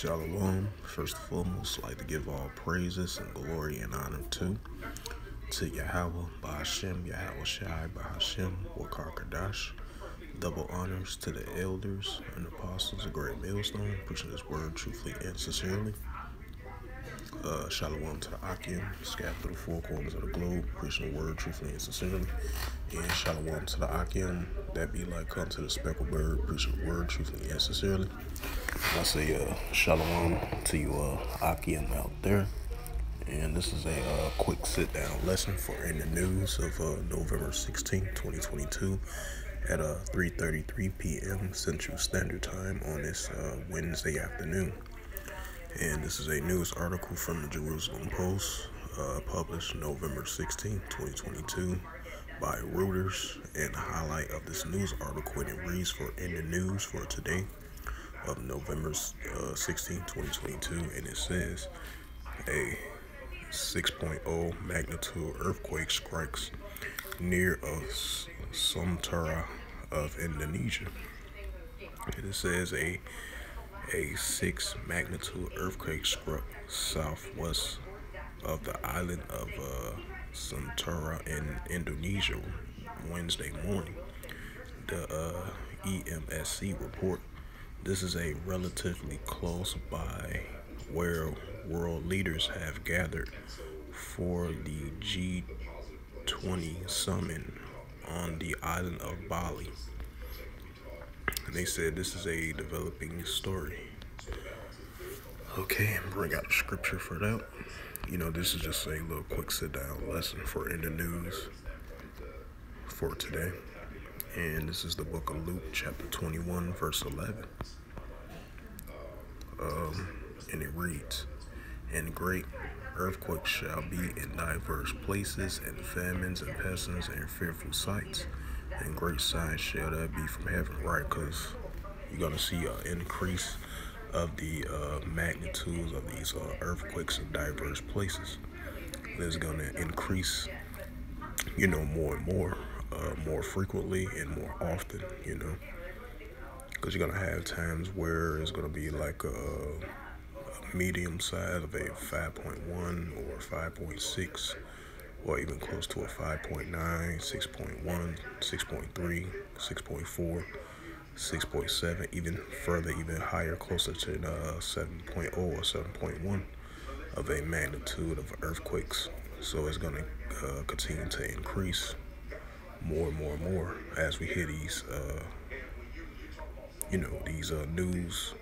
Shalom. First and foremost, like to give all praises and glory and honor to to Yahweh, Bahashem, Yahweh Shai, Bahashem, Wakar Kadash. Double honors to the elders and apostles a Great Millstone, preaching His word truthfully and sincerely. Uh, shalom to the Akim, scattered through the four corners of the globe, preaching the word truthfully and sincerely. And shalom to the Akim, that be like come to the speckled bird, preaching the word truthfully and sincerely. I say uh, shalom to you, uh, Akim out there. And this is a uh, quick sit down lesson for in the news of uh, November 16, 2022 at uh, 3.33 p.m. Central Standard Time on this uh, Wednesday afternoon. And this is a news article from the Jerusalem Post, uh, published November 16, 2022 by Reuters. And the highlight of this news article, and it reads for in the news for today of November uh, 16, 2022. And it says, a 6.0 magnitude earthquake strikes near of Sumatra of Indonesia. And it says a a 6 magnitude earthquake struck southwest of the island of uh, Sumatra in Indonesia Wednesday morning. The uh, EMSC report. This is a relatively close by where world leaders have gathered for the G20 summit on the island of Bali. And they said this is a developing story. Okay, bring out scripture for that. You know, this is just a little quick sit down lesson for in the news for today. And this is the book of Luke, chapter 21, verse 11. Um, and it reads, And great earthquakes shall be in diverse places, and famines and pestilence and fearful sights, and great signs shall that be from heaven, right? Because you're going to see an increase of the uh, magnitudes of these uh, earthquakes in diverse places. It's going to increase, you know, more and more, uh, more frequently and more often, you know. Because you're going to have times where it's going to be like a, a medium size of a 5.1 or 5.6 or even close to a 5.9, 6.1, 6.3, 6.4, 6.7, even further, even higher, closer to uh, 7.0 or 7.1 of a magnitude of earthquakes. So it's going to uh, continue to increase more and more and more as we hear these, uh, you know, these uh, news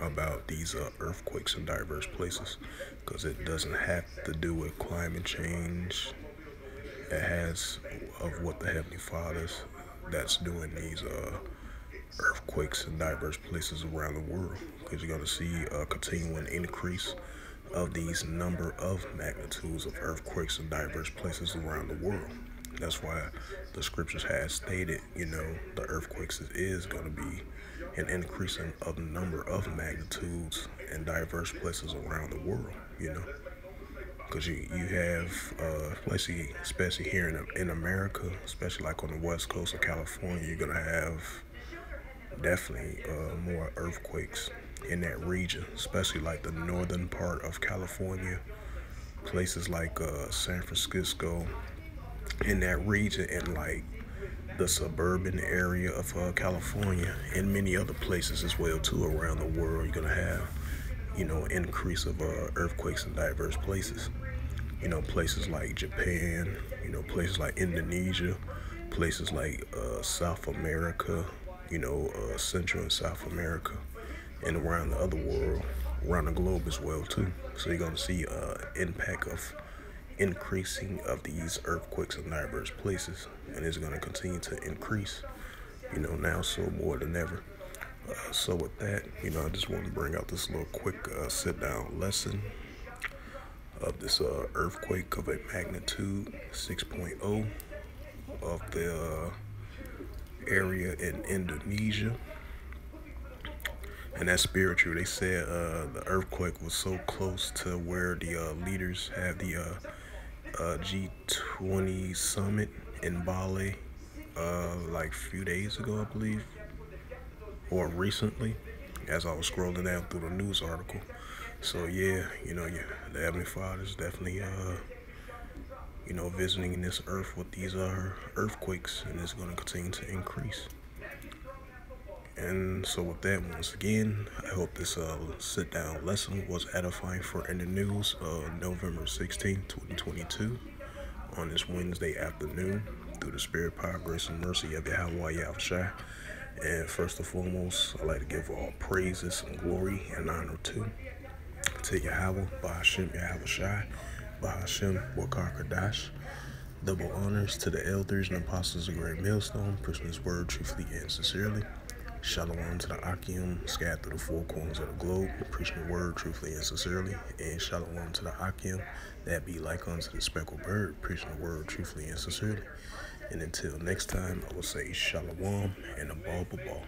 about these uh, earthquakes in diverse places because it doesn't have to do with climate change. It has of what the Heavenly Father's that's doing these uh, earthquakes in diverse places around the world because you're going to see a continuing increase of these number of magnitudes of earthquakes in diverse places around the world. That's why the scriptures has stated, you know, the earthquakes is going to be an increasing of the number of magnitudes in diverse places around the world, you know. Because you, you have, uh, see, especially here in, in America, especially like on the west coast of California, you're going to have definitely uh, more earthquakes in that region, especially like the northern part of California, places like uh, San Francisco, in that region, and like the suburban area of uh, California, and many other places as well too around the world. You're gonna have, you know, increase of uh, earthquakes in diverse places. You know, places like Japan, you know, places like Indonesia, places like uh, South America, you know, uh, Central and South America, and around the other world, around the globe as well too. So you're gonna see uh, impact of increasing of these earthquakes in diverse places, and it's gonna continue to increase. You know, now so more than ever. Uh, so with that, you know, I just want to bring out this little quick uh, sit-down lesson of this uh, earthquake of a magnitude 6.0 of the uh, area in Indonesia. And that's spiritual. They said uh, the earthquake was so close to where the uh, leaders have the uh, uh, G20 summit in Bali, uh, like a few days ago, I believe, or recently. as I was scrolling down through the news article. So yeah, you know, yeah, the Heavenly Father is definitely, uh, you know, visiting this earth with these uh, earthquakes, and it's going to continue to increase. And so with that, once again, I hope this uh, sit-down lesson was edifying for In the News, uh, November 16, 2022, on this Wednesday afternoon, through the spirit, power, grace, and mercy of Yahweh Yahushua. And first and foremost, I'd like to give all praises and glory and honor to to Yahweh, Bahashem Yahweh Shai, Bahashem Wakar Kadash. Double honors to the elders and apostles of Great Millstone, his word truthfully and sincerely. Shalom to the Akim, scattered through the four corners of the globe, preaching the word truthfully and sincerely. And shalom to the Akim, that be like unto the speckled bird, preaching the word truthfully and sincerely. And until next time, I will say shalom and a ball ball.